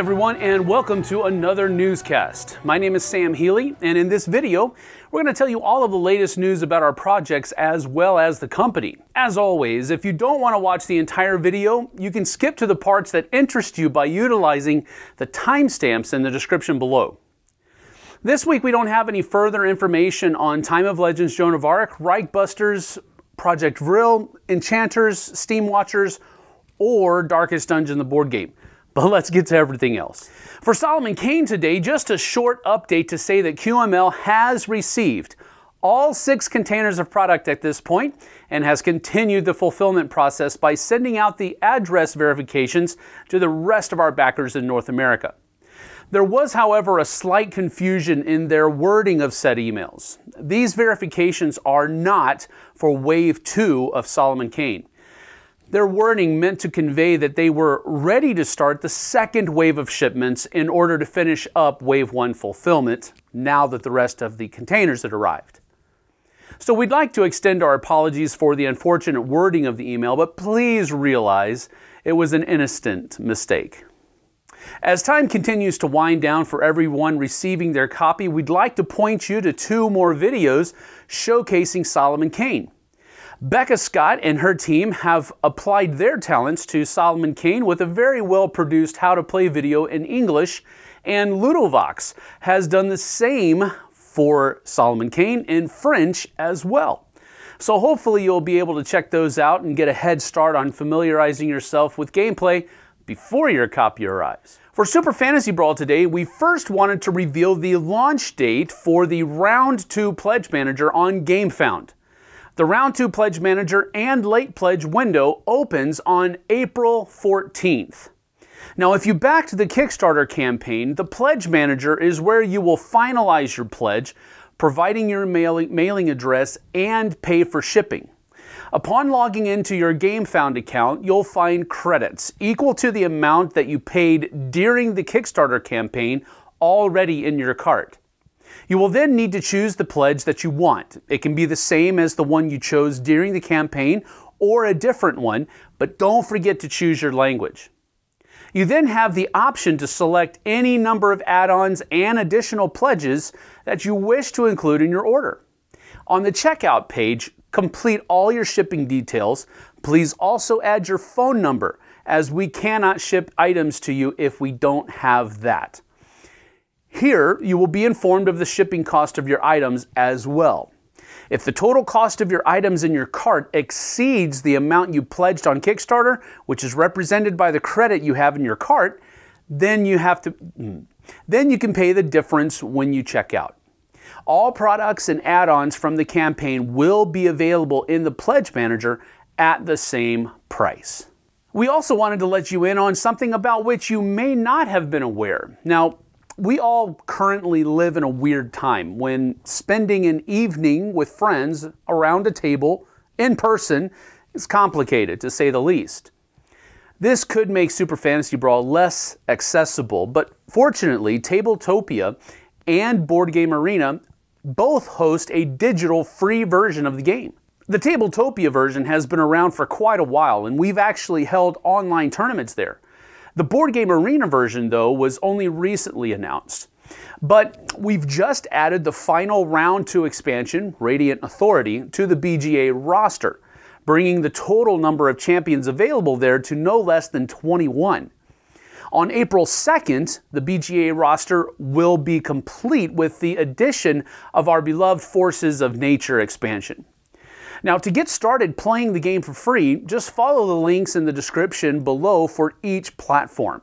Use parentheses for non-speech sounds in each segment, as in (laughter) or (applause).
everyone, and welcome to another newscast. My name is Sam Healey, and in this video, we're going to tell you all of the latest news about our projects as well as the company. As always, if you don't want to watch the entire video, you can skip to the parts that interest you by utilizing the timestamps in the description below. This week, we don't have any further information on Time of Legends Joan of Arc, Reichbusters, Project Vril, Enchanters, Steamwatchers, or Darkest Dungeon, the board game. But let's get to everything else. For Solomon Kane today, just a short update to say that QML has received all six containers of product at this point and has continued the fulfillment process by sending out the address verifications to the rest of our backers in North America. There was, however, a slight confusion in their wording of said emails. These verifications are not for Wave 2 of Solomon Kane. Their wording meant to convey that they were ready to start the second wave of shipments in order to finish up Wave 1 fulfillment now that the rest of the containers had arrived. So we'd like to extend our apologies for the unfortunate wording of the email, but please realize it was an innocent mistake. As time continues to wind down for everyone receiving their copy, we'd like to point you to two more videos showcasing Solomon Kane. Becca Scott and her team have applied their talents to Solomon Kane with a very well produced how to play video in English, and Ludovox has done the same for Solomon Kane in French as well. So hopefully you'll be able to check those out and get a head start on familiarizing yourself with gameplay before your copy arrives. For Super Fantasy Brawl today, we first wanted to reveal the launch date for the Round 2 Pledge Manager on GameFound. The Round 2 Pledge Manager and Late Pledge window opens on April 14th. Now, if you backed the Kickstarter campaign, the Pledge Manager is where you will finalize your pledge, providing your mailing, mailing address and pay for shipping. Upon logging into your GameFound account, you'll find credits equal to the amount that you paid during the Kickstarter campaign already in your cart. You will then need to choose the pledge that you want. It can be the same as the one you chose during the campaign or a different one, but don't forget to choose your language. You then have the option to select any number of add-ons and additional pledges that you wish to include in your order. On the checkout page, complete all your shipping details. Please also add your phone number as we cannot ship items to you if we don't have that. Here, you will be informed of the shipping cost of your items as well. If the total cost of your items in your cart exceeds the amount you pledged on Kickstarter, which is represented by the credit you have in your cart, then you have to hmm, then you can pay the difference when you check out. All products and add-ons from the campaign will be available in the Pledge Manager at the same price. We also wanted to let you in on something about which you may not have been aware. Now, we all currently live in a weird time when spending an evening with friends around a table in person is complicated, to say the least. This could make Super Fantasy Brawl less accessible, but fortunately, Tabletopia and Board Game Arena both host a digital free version of the game. The Tabletopia version has been around for quite a while, and we've actually held online tournaments there. The Board Game Arena version, though, was only recently announced. But we've just added the final round 2 expansion, Radiant Authority, to the BGA roster, bringing the total number of champions available there to no less than 21. On April 2nd, the BGA roster will be complete with the addition of our beloved Forces of Nature expansion. Now, to get started playing the game for free, just follow the links in the description below for each platform.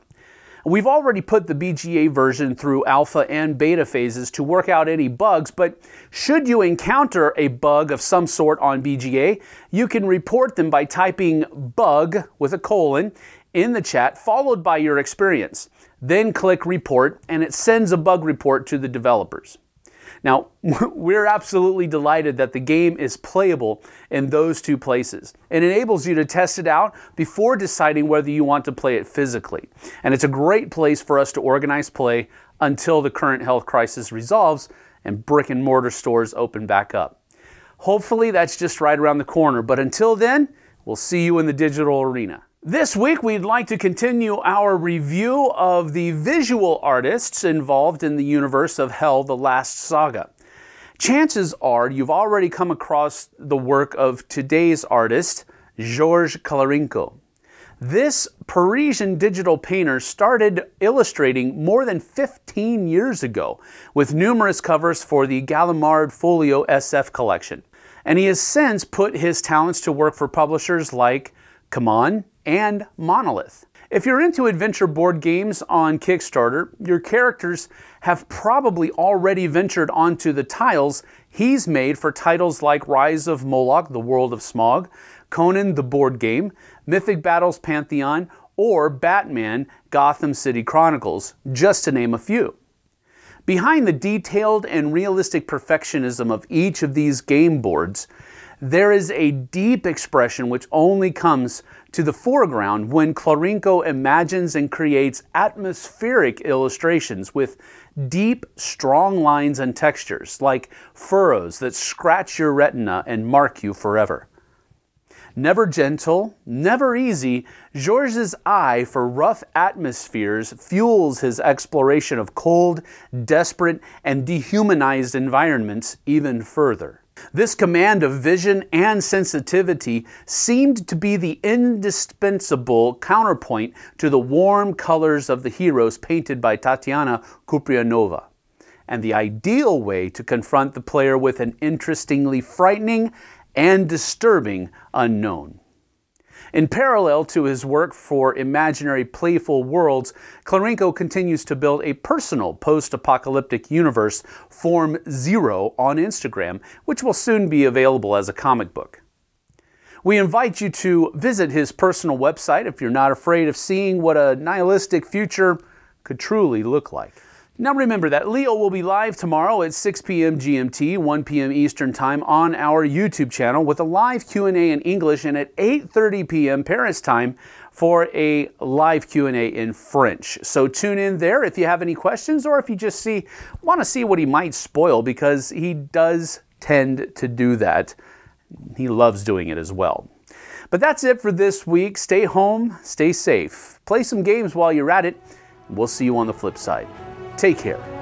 We've already put the BGA version through alpha and beta phases to work out any bugs, but should you encounter a bug of some sort on BGA, you can report them by typing bug with a colon in the chat, followed by your experience. Then click report, and it sends a bug report to the developers. Now, (laughs) we're absolutely delighted that the game is playable in those two places. It enables you to test it out before deciding whether you want to play it physically. And it's a great place for us to organize play until the current health crisis resolves and brick and mortar stores open back up. Hopefully that's just right around the corner, but until then, we'll see you in the digital arena. This week, we'd like to continue our review of the visual artists involved in the universe of HEL the Last Saga. Chances are you've already come across the work of today's artist, Georges Clarenko. This Parisian digital painter started illustrating more than 15 years ago with numerous covers for the Gallimard Folio SF collection. And he has since put his talents to work for publishers like CMON, and Monolith. If you're into adventure board games on Kickstarter, your characters have probably already ventured onto the tiles he's made for titles like Rise of Moloch, The World of Smog, Conan the Board Game, Mythic Battles Pantheon, or Batman Gotham City Chronicles, just to name a few. Behind the detailed and realistic perfectionism of each of these game boards, there is a deep expression which only comes to the foreground when Clarenko imagines and creates atmospheric illustrations with deep, strong lines and textures, like furrows that scratch your retina and mark you forever. Never gentle, never easy, Georges' eye for rough atmospheres fuels his exploration of cold, desperate, and dehumanized environments even further. This command of vision and sensitivity seemed to be the indispensable counterpoint to the warm colors of the heroes painted by Tatiana Kuprianova, and the ideal way to confront the player with an interestingly frightening and disturbing unknown. In parallel to his work for imaginary playful worlds, Clarenko continues to build a personal post apocalyptic universe, Form Zero, on Instagram, which will soon be available as a comic book. We invite you to visit his personal website if you're not afraid of seeing what a nihilistic future could truly look like. Now remember that Leo will be live tomorrow at 6 p.m. GMT, 1 p.m. Eastern Time on our YouTube channel with a live Q&A in English and at 8:30 p.m. Paris time for a live Q&A in French. So tune in there if you have any questions or if you just see want to see what he might spoil because he does tend to do that. He loves doing it as well. But that's it for this week. Stay home, stay safe. Play some games while you're at it. We'll see you on the flip side. Take care.